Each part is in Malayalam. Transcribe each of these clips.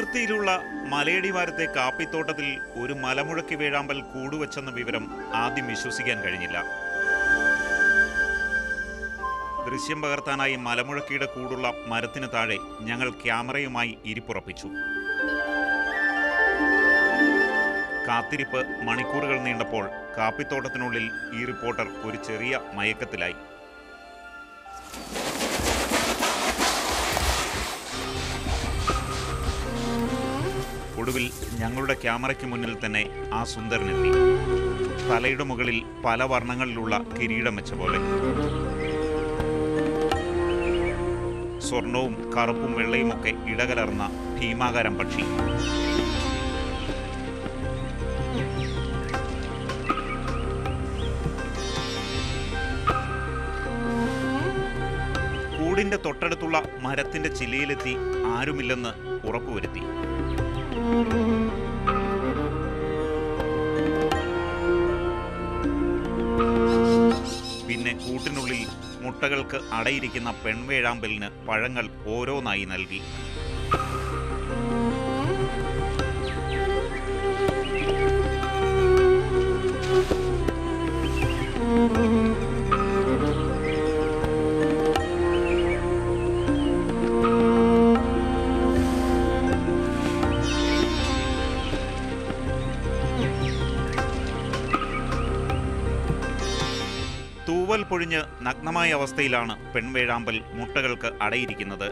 അതിർത്തിയിലുള്ള മലയടിവാരത്തെ കാപ്പിത്തോട്ടത്തിൽ ഒരു മലമുഴക്കി വേഴാമ്പൽ കൂടുവച്ചെന്ന വിവരം ആദ്യം വിശ്വസിക്കാൻ കഴിഞ്ഞില്ല. ദൃശ്യം പകർത്താനായി മലമുഴക്കിയുടെ കൂടുള്ള മരത്തിന് താഴെ ഞങ്ങൾ ക്യാമറയുമായി ഇരിപ്പുറപ്പിച്ചു. കാത്തിരിപ്പ് മണിക്കൂറുകൾ നീണ്ടപ്പോൾ കാപ്പിത്തോട്ടത്തിനുള്ളിൽ ഈ റിപ്പോർട്ടർ ഒരു ചെറിയ മയക്കത്തിലായി. ഒടുവിൽ ഞങ്ങളുടെ ക്യാമറയ്ക്ക് മുന്നിൽ തന്നെ ആ സുന്ദരനെത്തി. തലയുടെ മുകളിൽ പല വർണങ്ങളിലുള്ള കിരീടം വെച്ച പോലെ. സ്വർണവും കറുപ്പും വെള്ളയുമൊക്കെ ഇടകലർന്ന ഭീമാകാരം പക്ഷി. കൂടിന്റെ തൊട്ടടുത്തുള്ള മരത്തിന്റെ ചില്ലയിലെത്തി ആരുമില്ലെന്ന് ഉറപ്പുവരുത്തി. പിന്നെ കൂട്ടിനുള്ളിൽ മുട്ടകൾക്ക് അടയിരിക്കുന്ന പെൺവേഴാമ്പലിന് പഴങ്ങൾ ഓരോന്നായി നൽകി. തൂവൽ പൊഴിഞ്ഞ് നഗ്നമായ അവസ്ഥയിലാണ് പെൺവേഴാമ്പൽ മുട്ടകൾക്ക് അടയിരിക്കുന്നത്.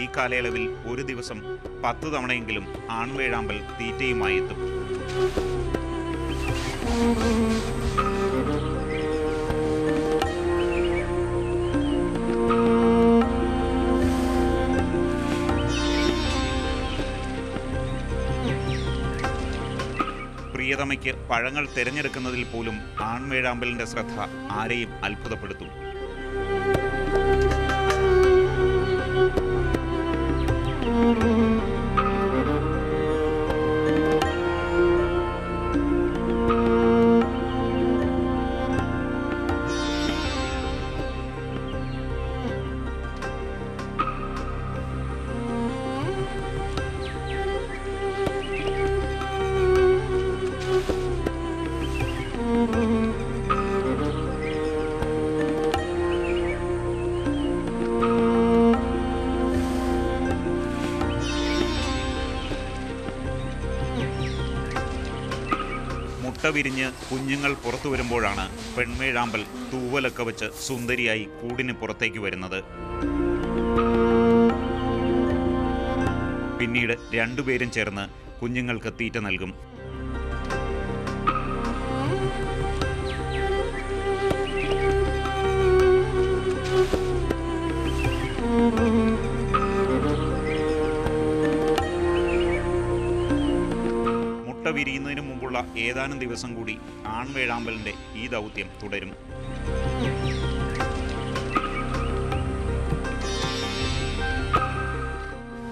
ഈ കാലയളവിൽ ഒരു ദിവസം പത്ത് തവണയെങ്കിലും ആൺവേഴാമ്പൽ തീറ്റയുമായി എത്തും. പ്രിയതമയ്ക്ക് പഴങ്ങൾ തിരഞ്ഞെടുക്കുന്നതിൽ പോലും ആൺവേഴാമ്പലിന്റെ ശ്രദ്ധ ആരെയും അത്ഭുതപ്പെടുത്തും. മുട്ട വിരിഞ്ഞ് കുഞ്ഞുങ്ങൾ പുറത്തു വരുമ്പോഴാണ് പെൺമേഴാമ്പൽ തൂവലൊക്കെ വെച്ച് സുന്ദരിയായി കൂടിന് പുറത്തേക്ക് വരുന്നത്. പിന്നീട് രണ്ടുപേരും ചേർന്ന് കുഞ്ഞുങ്ങൾക്ക് തീറ്റ നൽകും. വിരിയുന്നതിന് മുമ്പുള്ള ഏതാനും ദിവസം കൂടി ആൺവേഴാമ്പലിന്റെ ഈ ദൗത്യം തുടരും.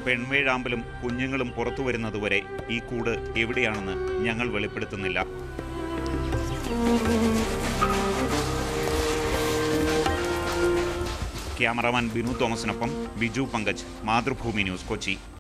പെൺവേഴാമ്പലും കുഞ്ഞുങ്ങളും പുറത്തു വരുന്നതുവരെ ഈ കൂട് എവിടെയാണെന്ന് ഞങ്ങൾ വെളിപ്പെടുത്തുന്നില്ല. ക്യാമറമാൻ ബിനു തോമസിനൊപ്പം ബിജു പങ്കജ് മാതൃഭൂമി ന്യൂസ് കൊച്ചി.